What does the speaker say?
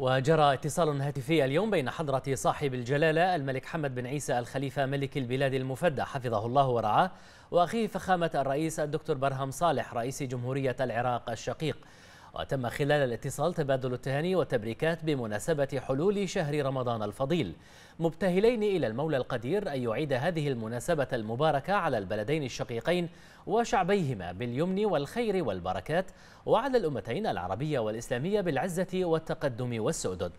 وجرى اتصال هاتفي اليوم بين حضرة صاحب الجلالة الملك حمد بن عيسى الخليفة ملك البلاد المفدى حفظه الله ورعاه وأخيه فخامة الرئيس الدكتور برهم صالح رئيس جمهورية العراق الشقيق. وتم خلال الاتصال تبادل التهاني والتبريكات بمناسبة حلول شهر رمضان الفضيل. مبتهلين إلى المولى القدير أن يعيد هذه المناسبة المباركة على البلدين الشقيقين وشعبيهما باليمن والخير والبركات وعلى الأمتين العربية والإسلامية بالعزة والتقدم والسؤدد.